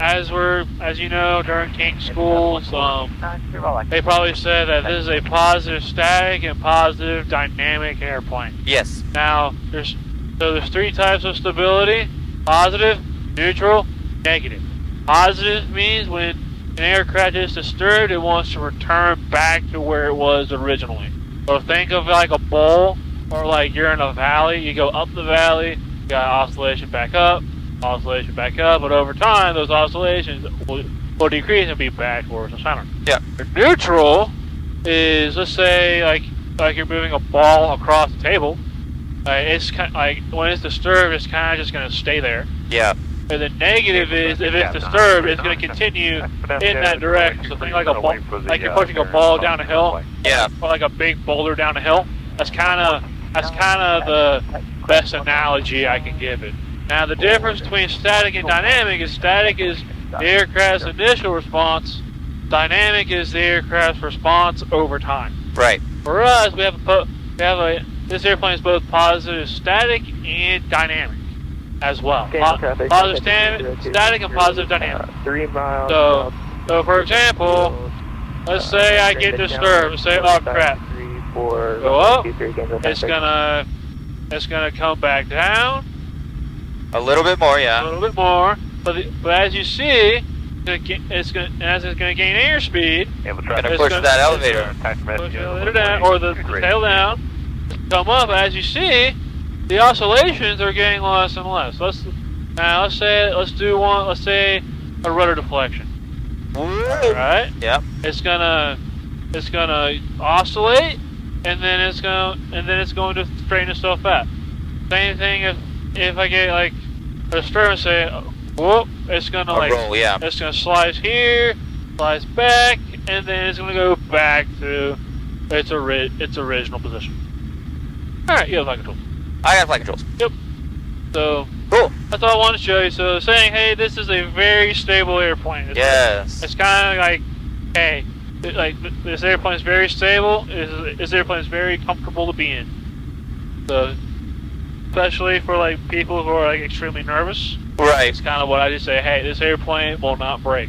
as we're, as you know, during King schools, um, they probably said that this is a positive static and positive dynamic airplane. Yes. Now, there's so there's three types of stability: positive, neutral, negative. Positive means when an aircraft is disturbed, it wants to return back to where it was originally. So think of like a bowl, or like you're in a valley. You go up the valley, you got oscillation back up, oscillation back up, but over time those oscillations will, will decrease and be back towards the center. Yeah. Neutral is let's say like like you're moving a ball across the table. Like it's kind of, like when it's disturbed, it's kind of just gonna stay there. Yeah. And the negative is if it's disturbed, it's going to continue in that direction. So think like a ball, like you're pushing a ball down a hill, Yeah. or like a big boulder down a hill. That's kind of that's kind of the best analogy I can give it. Now the difference between static and dynamic is static is the aircraft's initial response. Dynamic is the aircraft's response over time. Right. For us, we have a we have a this airplane is both positive static and dynamic as well. Po- positive sta- static and positive dynamic. Uh, three miles. So, so for example, let's say I get disturbed. Let's say, oh crap, Three, four, Go up. two, three, it's gonna it's gonna come back down A little bit more, yeah. a little bit more. But the, but as you see, it's gonna get, it's gonna as it's gonna gain airspeed, Gonna It's push gonna- that elevator. push the elevator down or the, the tail down, come up. As you see, the oscillations are getting less and less. Let's now let's say let's do one. Let's say a rudder deflection. All right. Yep. It's gonna it's gonna oscillate, and then it's gonna and then it's going to straighten itself out. Same thing if if I get like a disturbance, say, whoop, it's gonna A like roll, yeah. it's gonna slice here, slice back, and then it's gonna go back to its ori- its original position. All right, you have flight control. I got flight controls. Yep. So Cool. that's all I wanted to show you. So saying, hey, this is a very stable airplane. It's Yes. it's kind of like, hey, like this airplane is very stable. This, this airplane is very comfortable to be in. So, especially for like people who are like extremely nervous, Right. it's kind of what I just say. Hey, this airplane will not break.